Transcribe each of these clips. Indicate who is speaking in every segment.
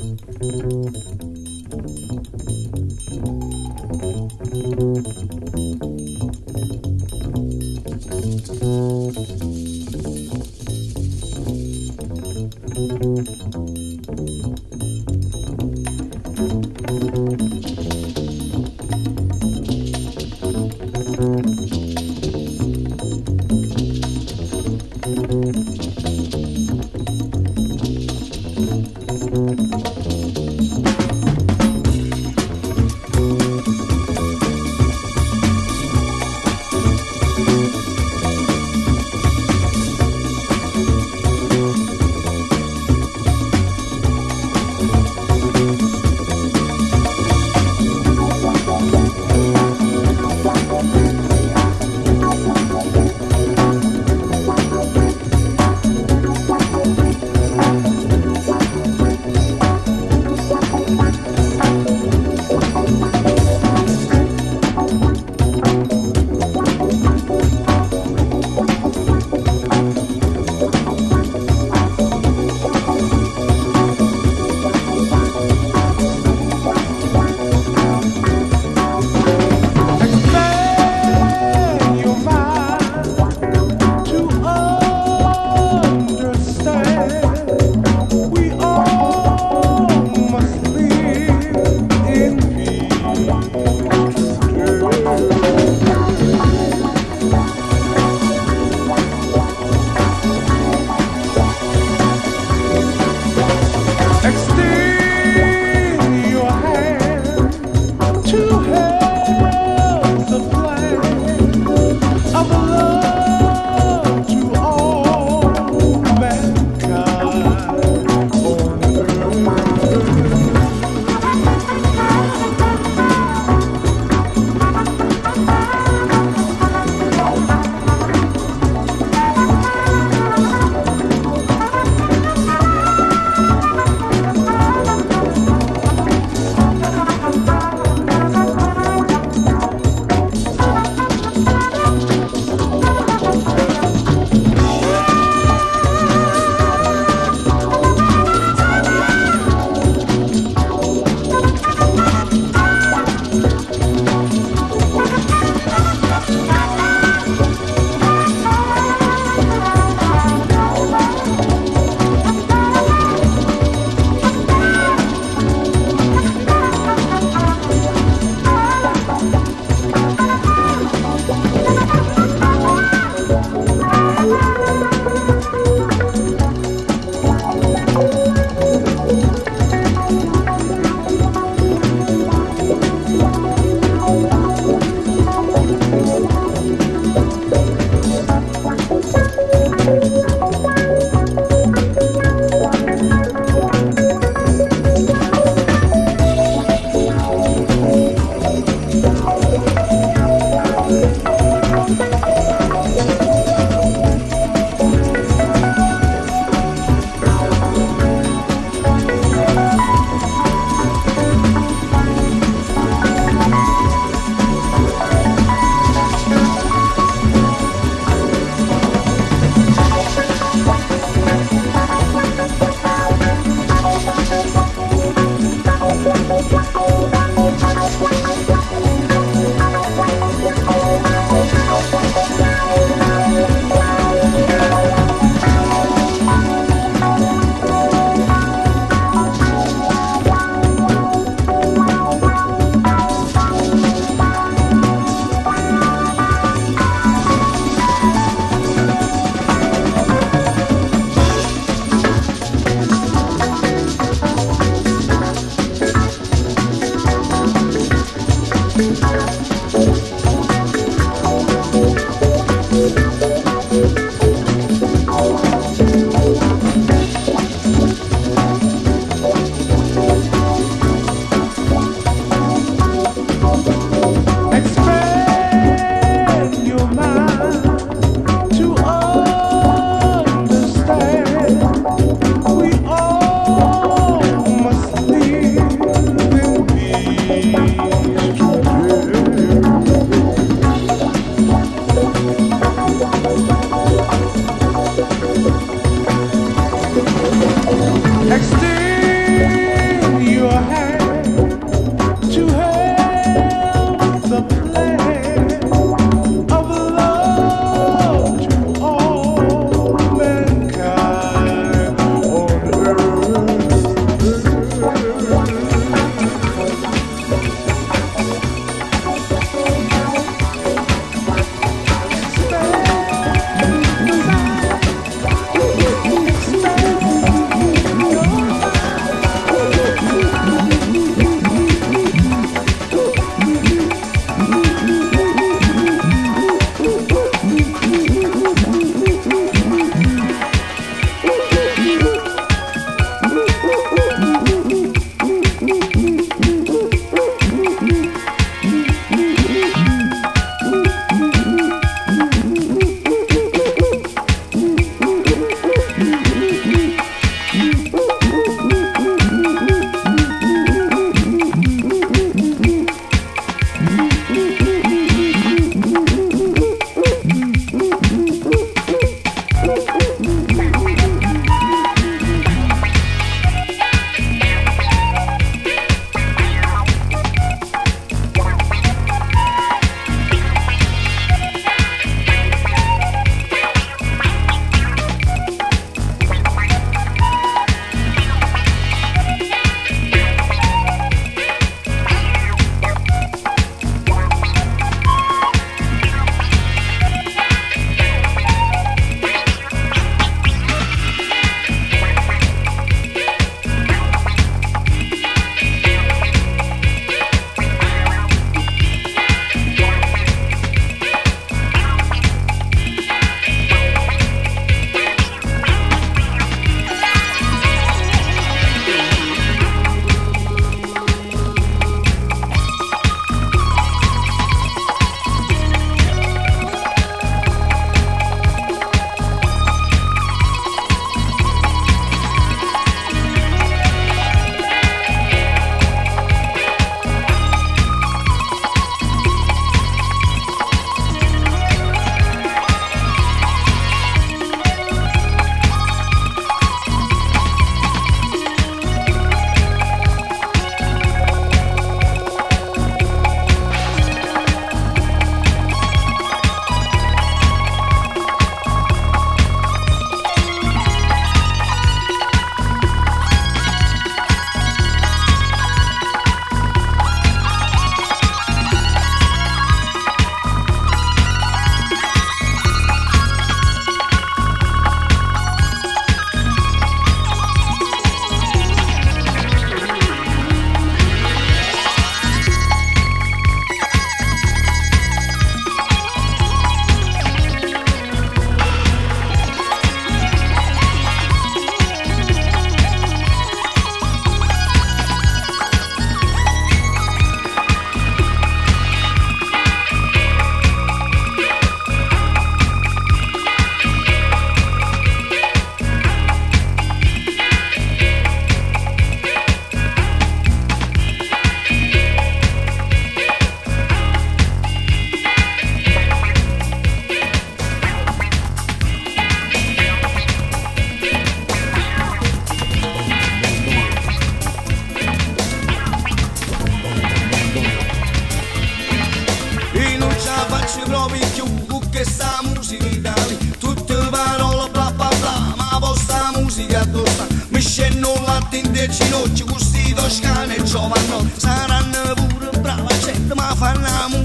Speaker 1: Thank you.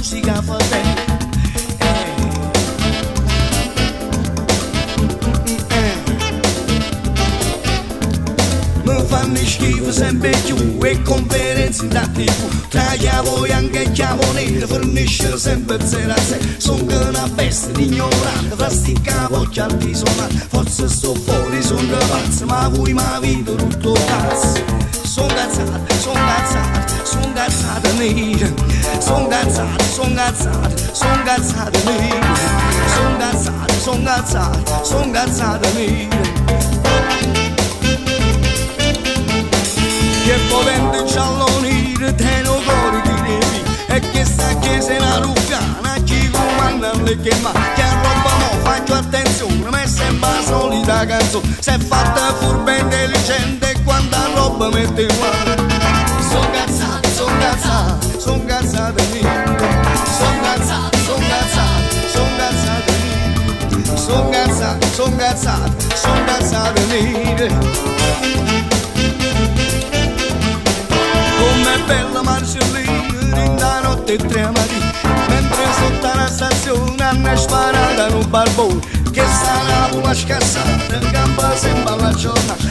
Speaker 1: La musica fedele Mi fanno schifo sempre più e conferenze da tv Tra chiavo anche e chiavo nero fornisce sempre 0 a 6 Sono una bestia di ignorante fra sti cavocchi altisonanti Forse sto fuori, sono pazzo ma voi mi vito tutto cazzo sono cazzate, sono cazzate nere Sono cazzate, sono cazzate, sono cazzate nere Sono cazzate, sono cazzate, sono cazzate nere che potente giallo nero te lo cuore di devi e che sta chiesa è una ruffana chi comanda le che ma che roba mo faccio attenzione ma è sempre la solita canzone. Se è fatta furba intelligente quanta roba mette male son cazzate son cazzate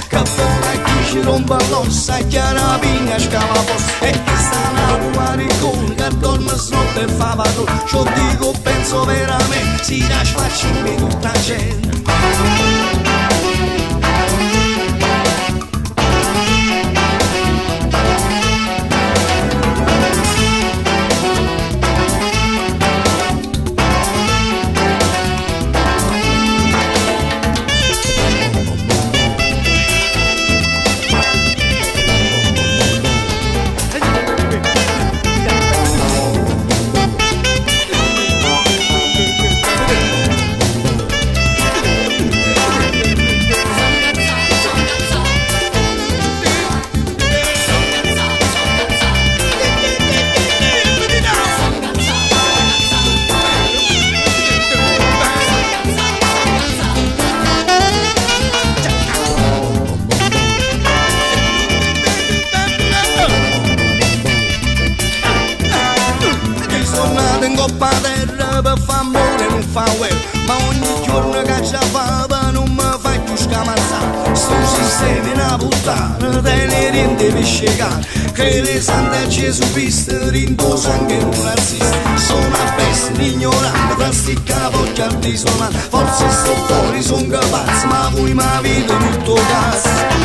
Speaker 1: Că până aici și rombă los Să chiar abine și ca la boss E ricona, che dorme snotte e fa padrone Ciò dico, penso veramente, si lascia facciare tutta gente Sante Gesù Cristo rindosa anche un razzista Sono una bestia ignorante, fra sti capocchi altisonanti Forse sto fuori, son capazzo, ma voi mi avete tutto cazzo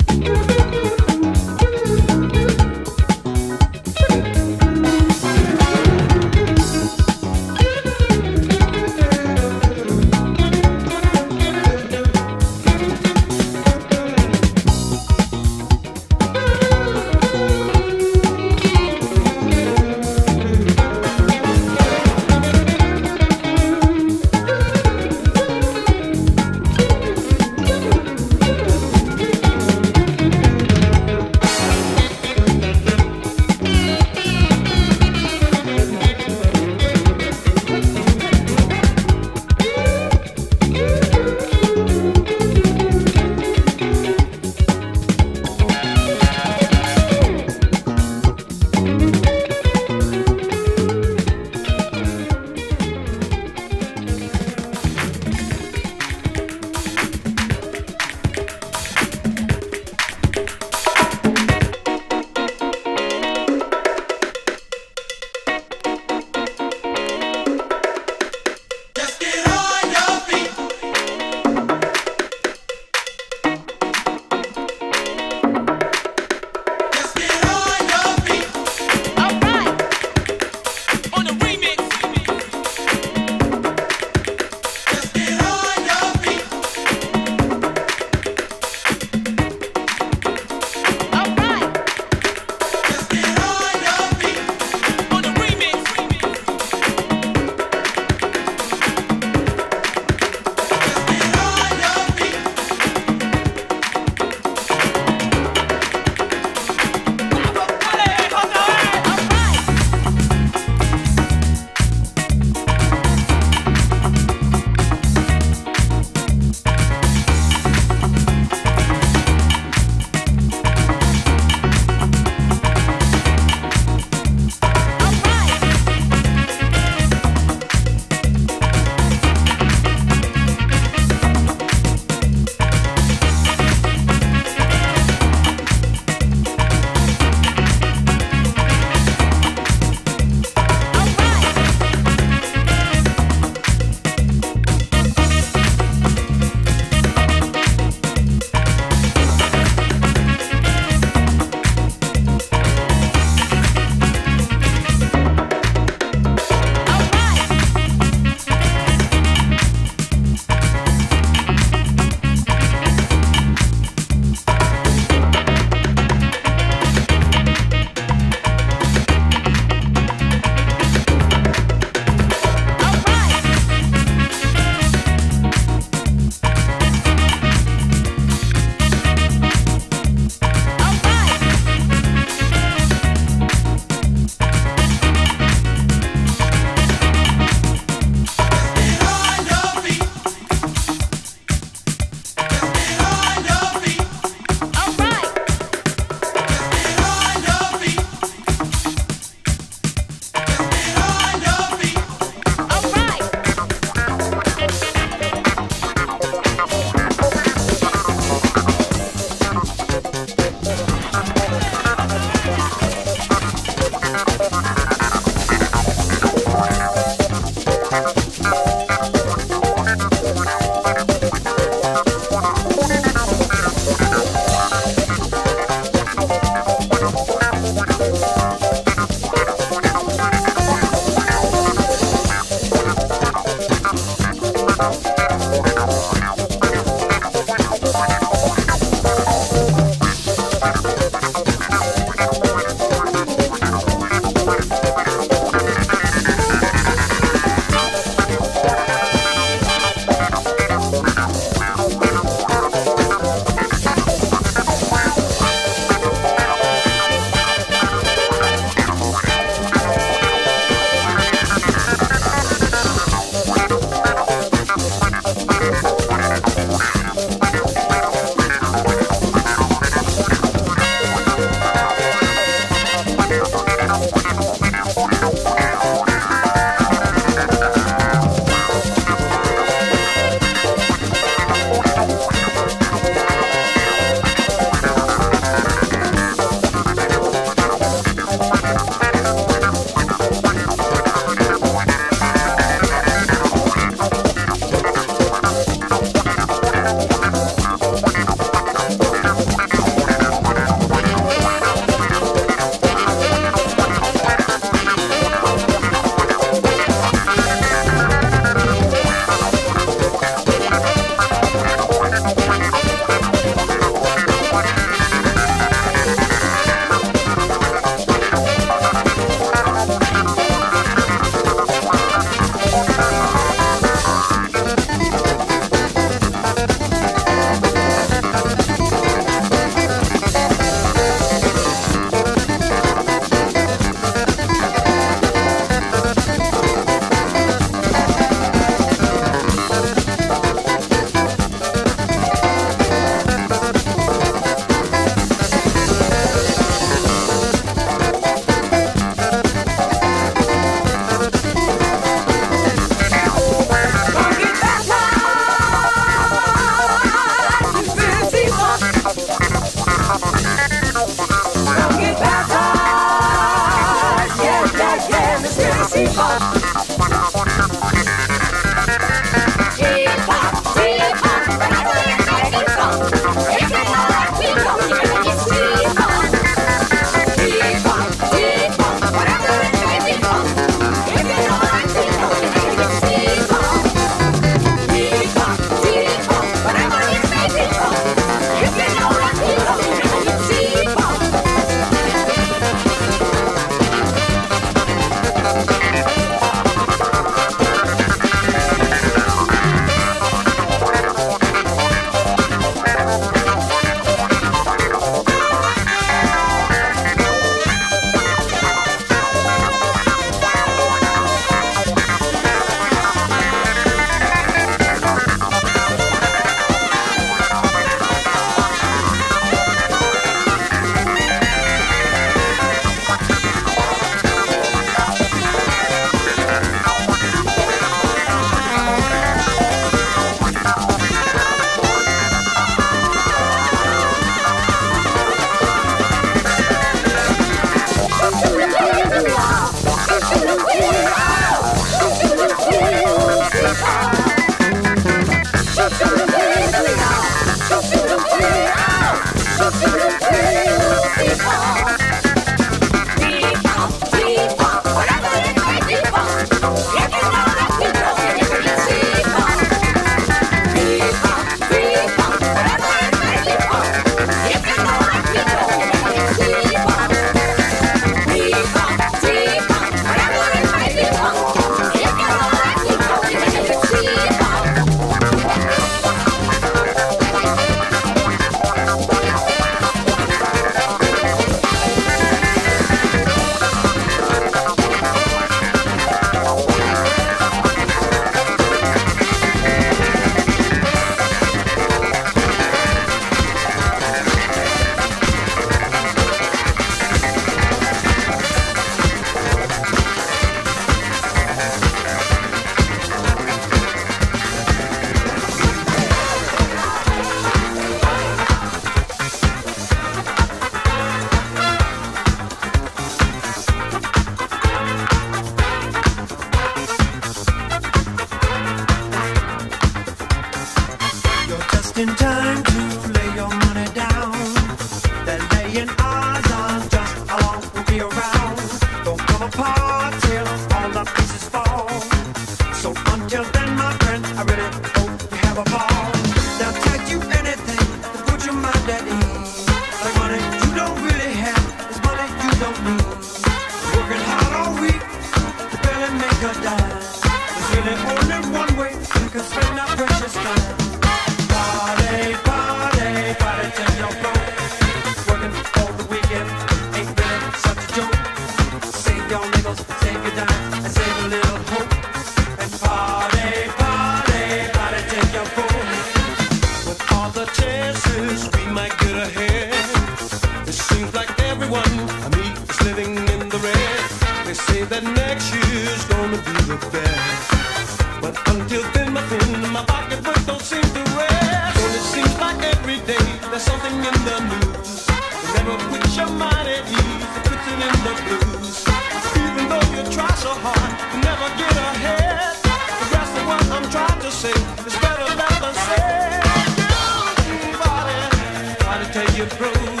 Speaker 2: after you prove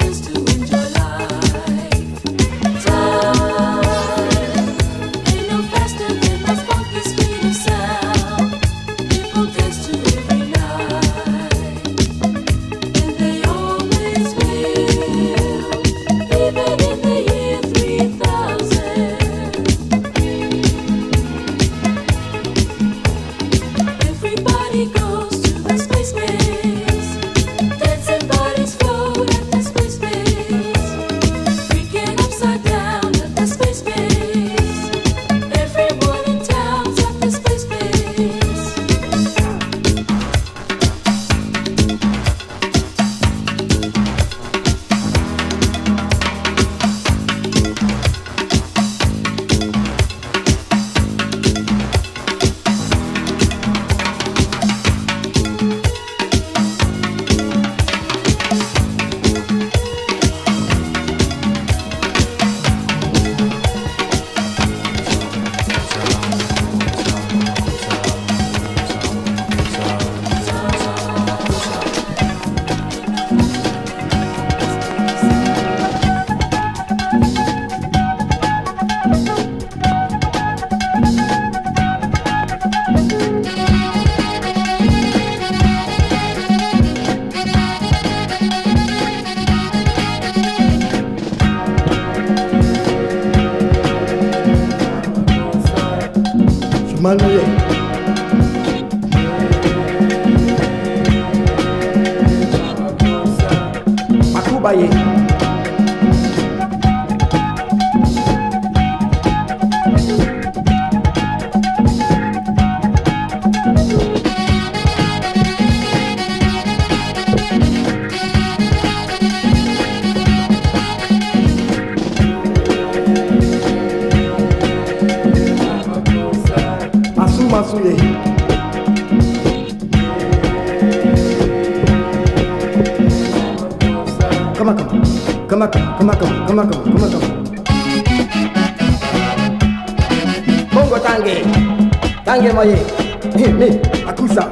Speaker 2: just Tange moye. Mi, mi, akusa.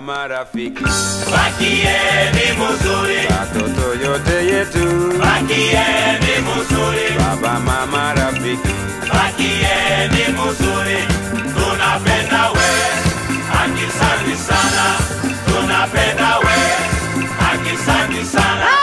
Speaker 1: Mama,
Speaker 3: rafiki,
Speaker 4: Bakieni muzuri,
Speaker 3: watoto yote yetu.
Speaker 4: bakieni muzuri.
Speaker 3: Baba, mama, rafiki,
Speaker 4: Bakieni muzuri, tunapenda we, akisanti sana, tunapenda we, akisanti sana.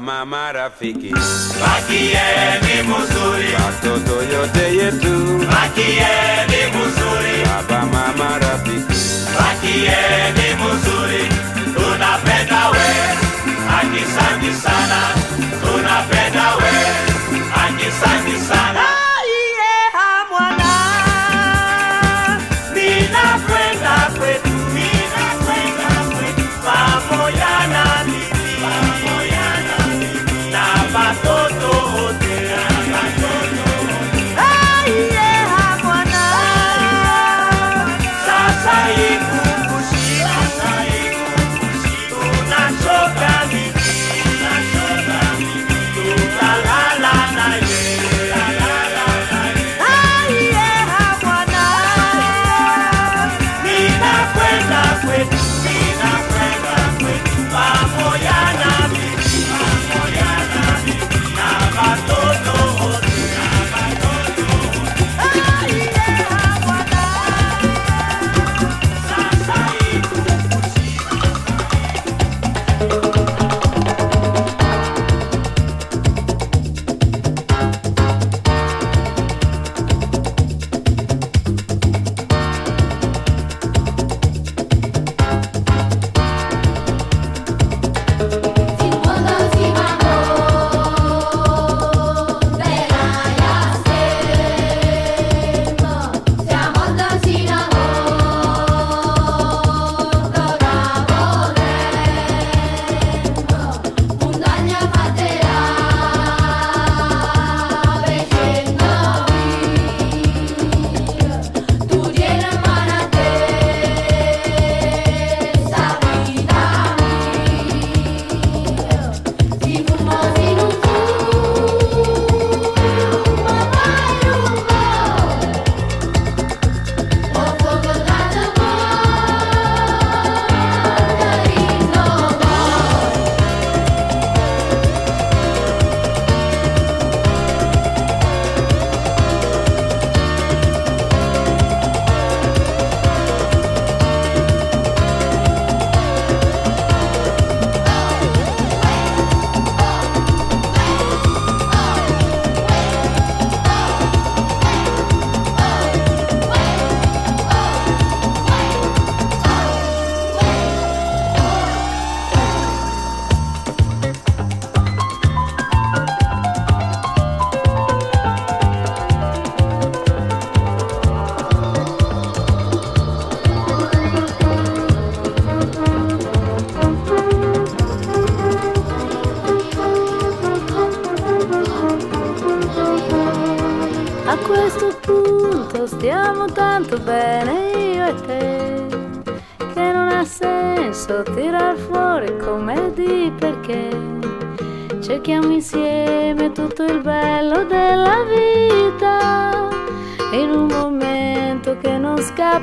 Speaker 3: Mama, rafiki,
Speaker 4: Bakieni muzuri,
Speaker 3: watoto yote yetu.
Speaker 4: bakieni muzuri,
Speaker 3: Baba, mama, rafiki,
Speaker 4: bakieni muzuri, tunapenda we, akisanti sana, tunapenda we, akisanti sana.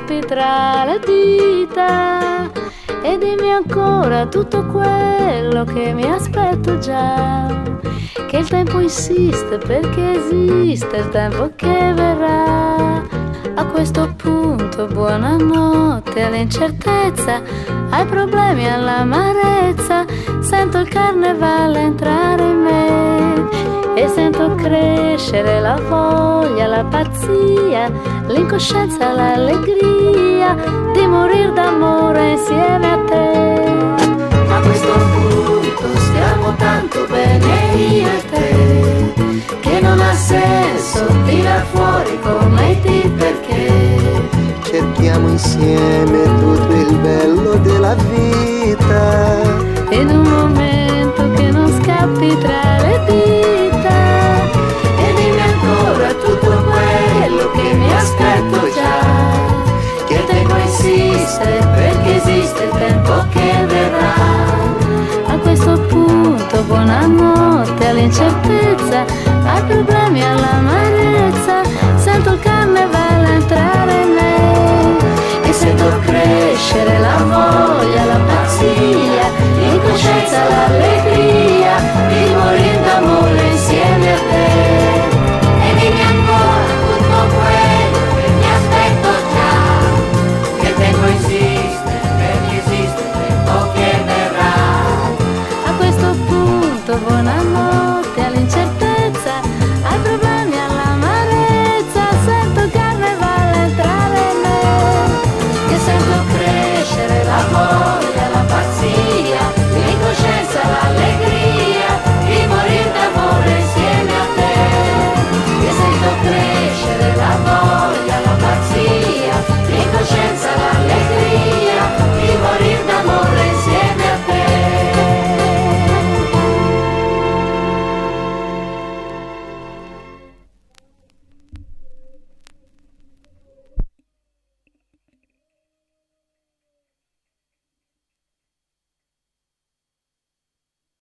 Speaker 5: Scappi tra le dita e dimmi ancora tutto quello che mi aspetto già. Che il tempo insiste perché esiste il tempo che verrà. A questo punto buonanotte all'incertezza ai problemi all'amarezza sento il carnevale entrare in me e sento crescere la voglia, la pazzia, l'incoscienza, l'allegria di morire d'amore insieme a te. A questo punto stiamo tanto bene io e te, che non ha senso tirar fuori come ti perché.
Speaker 6: Cerchiamo insieme tutto il bello della vita.
Speaker 5: In un momento all'incertezza Ai problemi all'amarezza Sento il carnevale entrare in me. E sento crescere la voglia, la pazzia L'incoscienza, l'allegria